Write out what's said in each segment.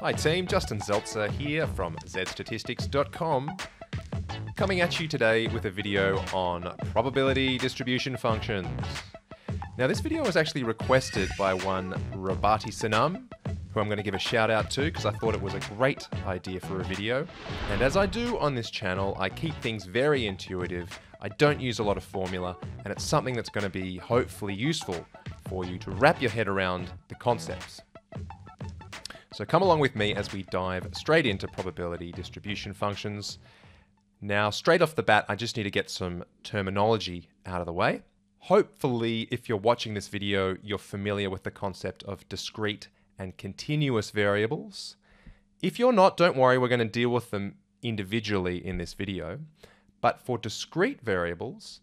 Hi team, Justin Zeltzer here from zstatistics.com, coming at you today with a video on probability distribution functions. Now this video was actually requested by one Rabati Sanam, who I'm going to give a shout out to because I thought it was a great idea for a video. And as I do on this channel, I keep things very intuitive, I don't use a lot of formula, and it's something that's going to be hopefully useful for you to wrap your head around the concepts. So come along with me as we dive straight into probability distribution functions. Now, straight off the bat, I just need to get some terminology out of the way. Hopefully, if you're watching this video, you're familiar with the concept of discrete and continuous variables. If you're not, don't worry, we're going to deal with them individually in this video. But for discrete variables,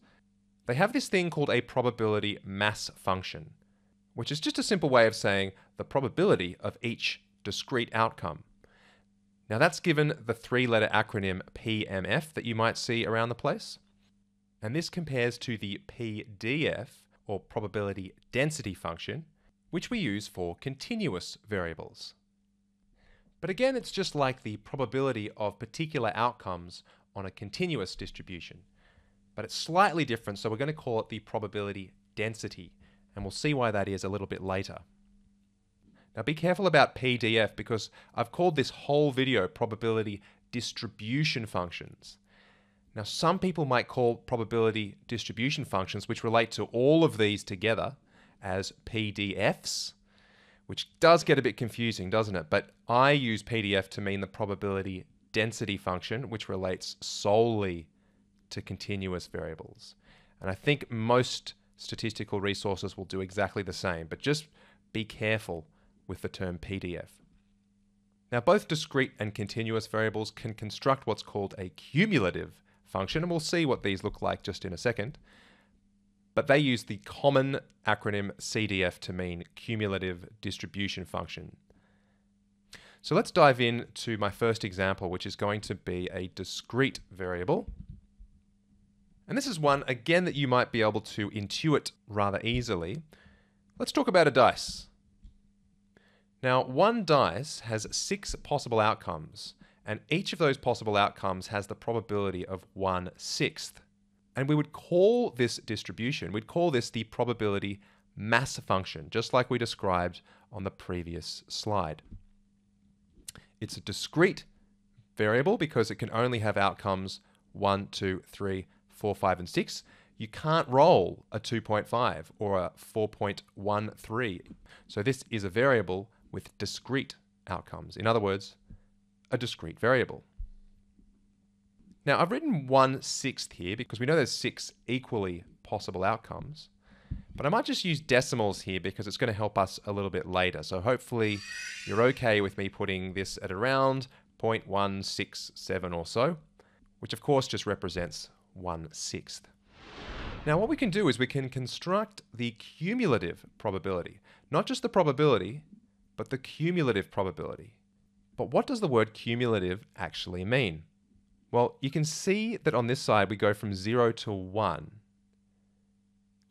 they have this thing called a probability mass function, which is just a simple way of saying the probability of each discrete outcome. Now that's given the three letter acronym PMF that you might see around the place. And this compares to the PDF, or probability density function, which we use for continuous variables. But again, it's just like the probability of particular outcomes on a continuous distribution. But it's slightly different, so we're going to call it the probability density, and we'll see why that is a little bit later. Now be careful about PDF because I've called this whole video probability distribution functions. Now some people might call probability distribution functions which relate to all of these together as PDFs, which does get a bit confusing, doesn't it? But I use PDF to mean the probability density function, which relates solely to continuous variables. And I think most statistical resources will do exactly the same, but just be careful with the term PDF. Now, both discrete and continuous variables can construct what's called a cumulative function, and we'll see what these look like just in a second. But they use the common acronym CDF to mean cumulative distribution function. So let's dive in to my first example, which is going to be a discrete variable. And this is one, again, that you might be able to intuit rather easily. Let's talk about a dice. Now, one dice has six possible outcomes, and each of those possible outcomes has the probability of one sixth. And we would call this distribution, we'd call this the probability mass function, just like we described on the previous slide. It's a discrete variable because it can only have outcomes 1, 2, 3, 4, 5, and 6. You can't roll a 2.5 or a 4.13. So this is a variable with discrete outcomes. In other words, a discrete variable. Now, I've written one sixth here because we know there's six equally possible outcomes. But I might just use decimals here because it's going to help us a little bit later. So hopefully you're okay with me putting this at around 0.167 or so, which of course just represents one sixth. Now what we can do is we can construct the cumulative probability. Not just the probability, but the cumulative probability. But what does the word cumulative actually mean? Well, you can see that on this side we go from 0 to 1.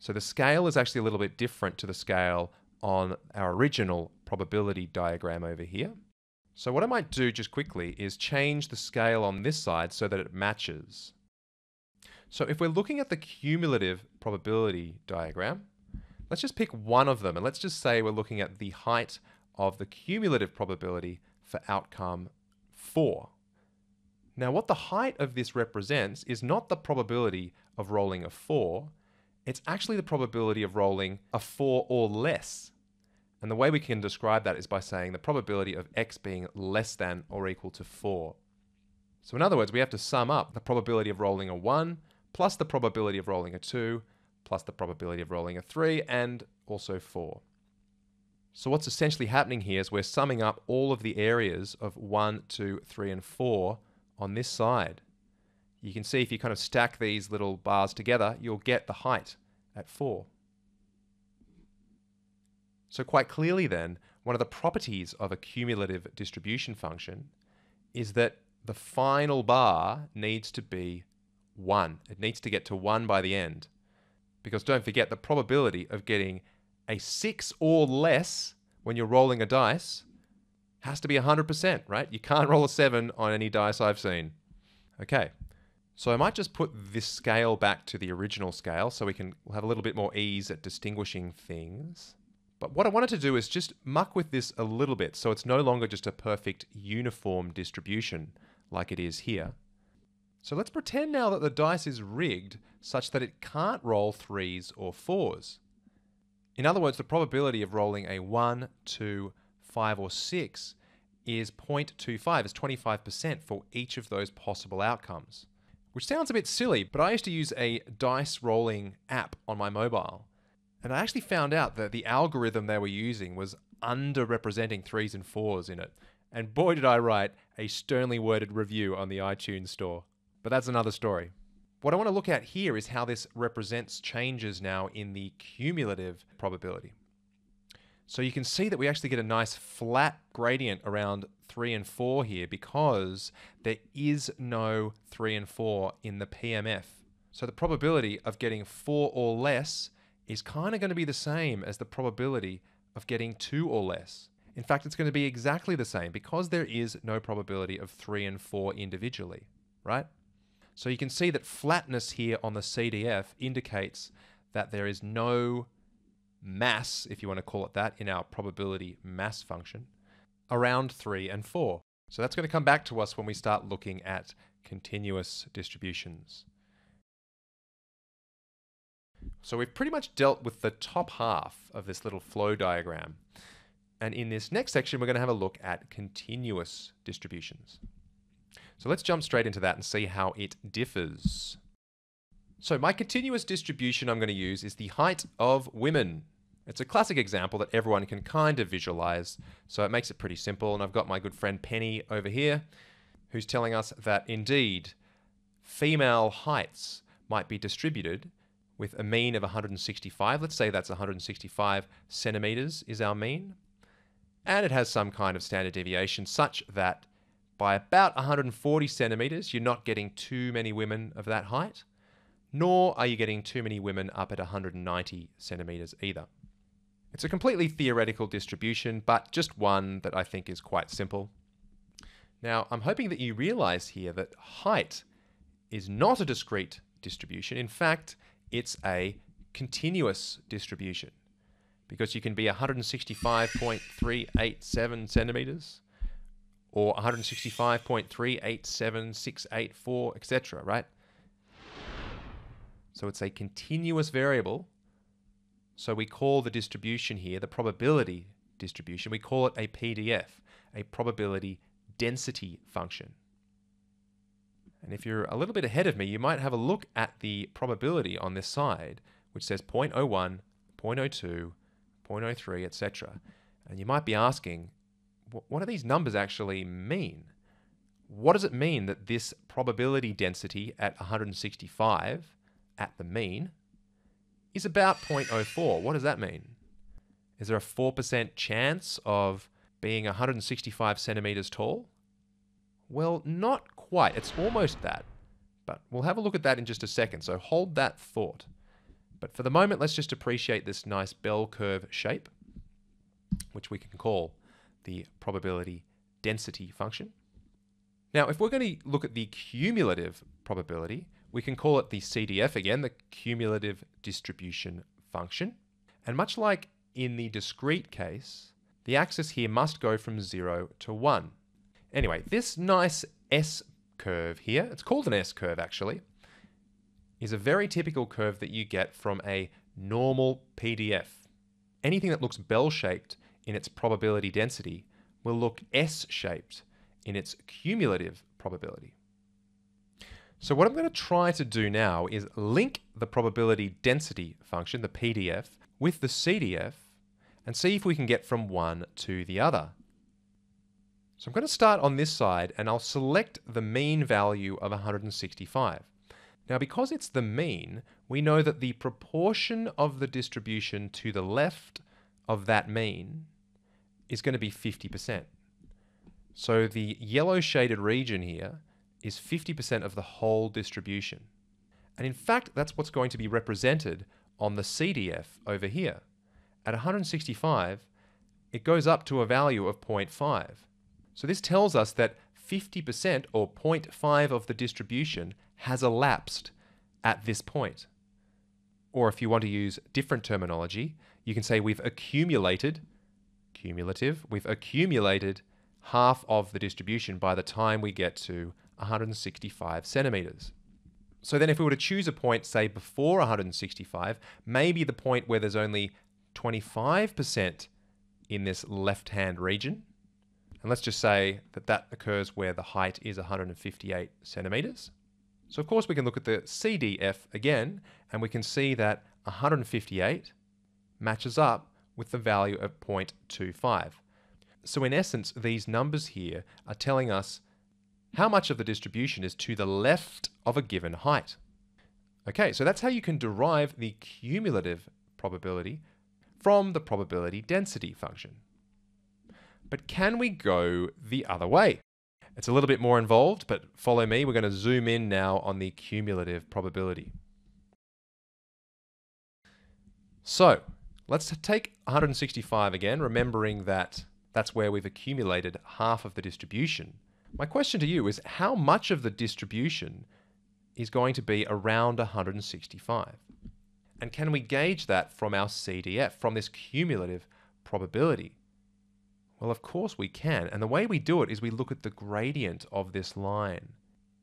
So the scale is actually a little bit different to the scale on our original probability diagram over here. So what I might do just quickly is change the scale on this side so that it matches. So if we're looking at the cumulative probability diagram, let's just pick one of them and let's just say we're looking at the height of the cumulative probability for outcome 4. Now what the height of this represents is not the probability of rolling a 4, it's actually the probability of rolling a 4 or less. And the way we can describe that is by saying the probability of x being less than or equal to 4. So in other words, we have to sum up the probability of rolling a 1 plus the probability of rolling a 2 plus the probability of rolling a 3 and also 4. So what's essentially happening here is we're summing up all of the areas of 1, 2, 3, and 4 on this side. You can see if you kind of stack these little bars together, you'll get the height at 4. So quite clearly then, one of the properties of a cumulative distribution function is that the final bar needs to be 1. It needs to get to 1 by the end. Because don't forget the probability of getting a 6 or less when you're rolling a dice has to be 100%, right? You can't roll a 7 on any dice I've seen. Okay, so I might just put this scale back to the original scale so we can have a little bit more ease at distinguishing things. But what I wanted to do is just muck with this a little bit so it's no longer just a perfect uniform distribution like it is here. So let's pretend now that the dice is rigged such that it can't roll threes or fours. In other words, the probability of rolling a 1, 2, 5 or 6 is 0.25, is 25% for each of those possible outcomes. Which sounds a bit silly, but I used to use a dice rolling app on my mobile. And I actually found out that the algorithm they were using was underrepresenting threes and fours in it. And boy, did I write a sternly worded review on the iTunes store. But that's another story. What I want to look at here is how this represents changes now in the cumulative probability. So you can see that we actually get a nice flat gradient around 3 and 4 here because there is no 3 and 4 in the PMF. So the probability of getting 4 or less is kind of going to be the same as the probability of getting 2 or less. In fact, it's going to be exactly the same because there is no probability of 3 and 4 individually, right? So you can see that flatness here on the CDF indicates that there is no mass, if you want to call it that, in our probability mass function, around 3 and 4. So that's going to come back to us when we start looking at continuous distributions. So we've pretty much dealt with the top half of this little flow diagram. And in this next section, we're going to have a look at continuous distributions. So let's jump straight into that and see how it differs. So my continuous distribution I'm going to use is the height of women. It's a classic example that everyone can kind of visualize, so it makes it pretty simple. And I've got my good friend Penny over here, who's telling us that indeed female heights might be distributed with a mean of 165. Let's say that's 165 centimeters is our mean. And it has some kind of standard deviation such that by about 140 centimeters, you're not getting too many women of that height nor are you getting too many women up at 190 centimeters either. It's a completely theoretical distribution, but just one that I think is quite simple. Now, I'm hoping that you realize here that height is not a discrete distribution. In fact, it's a continuous distribution because you can be 165.387 centimeters or 165.387684, etc., right? So it's a continuous variable. So we call the distribution here, the probability distribution, we call it a PDF, a probability density function. And if you're a little bit ahead of me, you might have a look at the probability on this side, which says 0.01, 0.02, 0.03, etc. And you might be asking, what do these numbers actually mean? What does it mean that this probability density at 165 at the mean is about 0.04. What does that mean? Is there a 4% chance of being 165 centimeters tall? Well, not quite. It's almost that. But we'll have a look at that in just a second, so hold that thought. But for the moment, let's just appreciate this nice bell curve shape, which we can call the probability density function. Now, if we're going to look at the cumulative probability, we can call it the CDF again, the cumulative distribution function. And much like in the discrete case, the axis here must go from 0 to 1. Anyway, this nice S curve here, it's called an S curve actually, is a very typical curve that you get from a normal PDF. Anything that looks bell-shaped in its probability density will look S-shaped in its cumulative probability. So what I'm going to try to do now is link the probability density function, the PDF, with the CDF and see if we can get from one to the other. So I'm going to start on this side and I'll select the mean value of 165. Now because it's the mean, we know that the proportion of the distribution to the left of that mean is going to be 50%. So the yellow shaded region here is 50% of the whole distribution. And in fact, that's what's going to be represented on the CDF over here. At 165, it goes up to a value of 0.5. So this tells us that 50% or 0.5 of the distribution has elapsed at this point. Or if you want to use different terminology, you can say we've accumulated, cumulative, we've accumulated half of the distribution by the time we get to 165 centimeters. So then if we were to choose a point, say before 165, maybe the point where there's only 25% in this left-hand region, and let's just say that that occurs where the height is 158 centimeters. So of course we can look at the CDF again, and we can see that 158 matches up with the value of 0.25. So in essence, these numbers here are telling us how much of the distribution is to the left of a given height. Okay, so that's how you can derive the cumulative probability from the probability density function. But can we go the other way? It's a little bit more involved, but follow me. We're going to zoom in now on the cumulative probability. So let's take 165 again, remembering that that's where we've accumulated half of the distribution. My question to you is how much of the distribution is going to be around 165? And can we gauge that from our CDF, from this cumulative probability? Well, of course we can. And the way we do it is we look at the gradient of this line.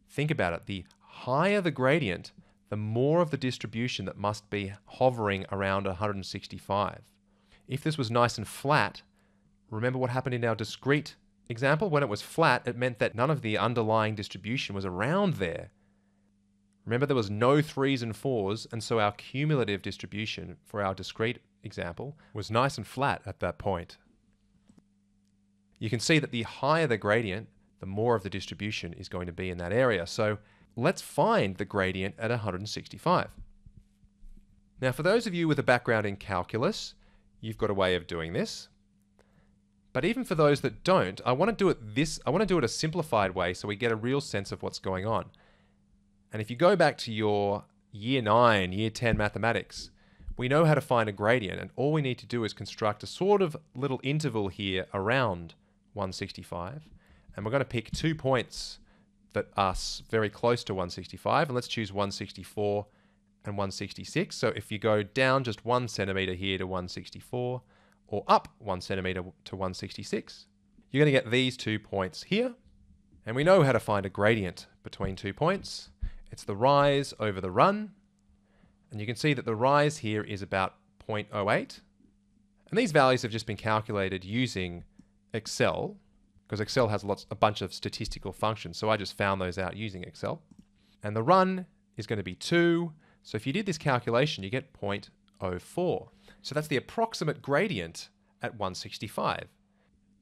Think about it. The higher the gradient, the more of the distribution that must be hovering around 165. If this was nice and flat, remember what happened in our discrete example? When it was flat, it meant that none of the underlying distribution was around there. Remember there was no threes and fours, and so our cumulative distribution for our discrete example was nice and flat at that point. You can see that the higher the gradient, the more of the distribution is going to be in that area. So let's find the gradient at 165. Now for those of you with a background in calculus, you've got a way of doing this. But even for those that don't, I want to do it this I want to do it a simplified way so we get a real sense of what's going on. And if you go back to your year 9, year 10 mathematics, we know how to find a gradient and all we need to do is construct a sort of little interval here around 165 and we're going to pick two points that are very close to 165 and let's choose 164 and 166. So if you go down just one centimeter here to 164 or up one centimeter to 166, you're going to get these two points here. And we know how to find a gradient between two points. It's the rise over the run. And you can see that the rise here is about 0.08. And these values have just been calculated using Excel, because Excel has lots, a bunch of statistical functions. So I just found those out using Excel. And the run is going to be 2. So if you did this calculation, you get 0.04. So that's the approximate gradient at 165.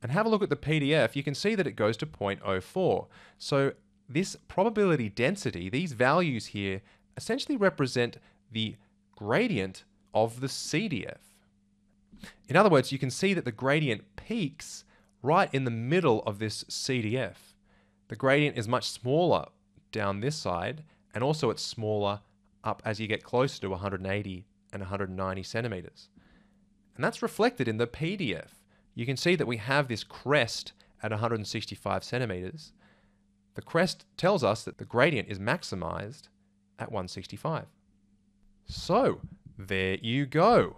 And have a look at the PDF, you can see that it goes to 0.04. So this probability density, these values here, essentially represent the gradient of the CDF. In other words, you can see that the gradient peaks right in the middle of this CDF. The gradient is much smaller down this side, and also it's smaller up as you get closer to 180 and 190 centimeters. And that's reflected in the PDF. You can see that we have this crest at 165 centimeters, the crest tells us that the gradient is maximized at 165. So there you go.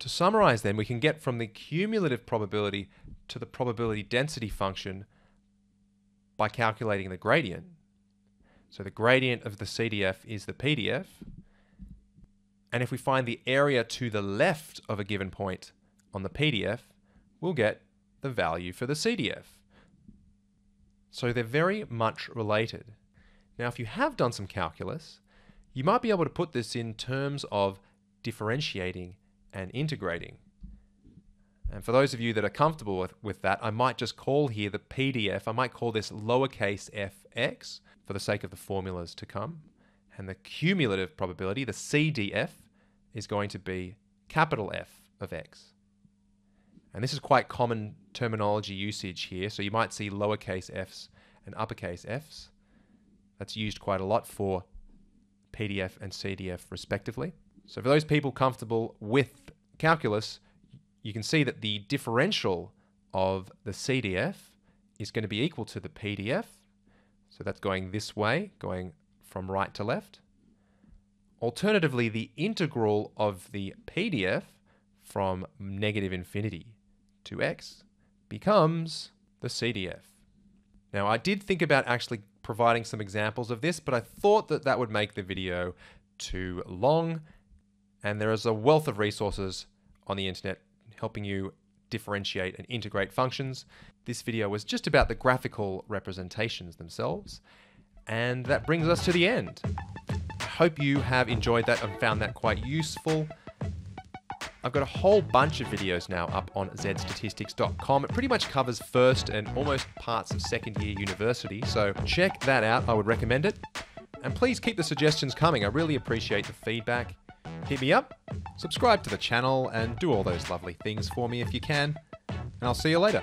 To summarize then, we can get from the cumulative probability to the probability density function by calculating the gradient. So the gradient of the CDF is the PDF. And if we find the area to the left of a given point on the PDF, we'll get the value for the CDF. So they're very much related. Now, if you have done some calculus, you might be able to put this in terms of differentiating and integrating. And for those of you that are comfortable with, with that, I might just call here the PDF, I might call this lowercase fx for the sake of the formulas to come. And the cumulative probability, the CDF, is going to be capital F of x. And this is quite common terminology usage here. So you might see lowercase f's and uppercase f's. That's used quite a lot for PDF and CDF respectively. So for those people comfortable with calculus, you can see that the differential of the CDF is going to be equal to the PDF. So that's going this way, going from right to left. Alternatively, the integral of the PDF from negative infinity to x becomes the CDF. Now, I did think about actually providing some examples of this, but I thought that that would make the video too long, and there is a wealth of resources on the internet helping you differentiate and integrate functions. This video was just about the graphical representations themselves, and that brings us to the end. Hope you have enjoyed that and found that quite useful. I've got a whole bunch of videos now up on zstatistics.com. It pretty much covers first and almost parts of second year university, so check that out. I would recommend it. And please keep the suggestions coming. I really appreciate the feedback. Hit me up, subscribe to the channel, and do all those lovely things for me if you can. And I'll see you later.